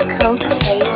Okay.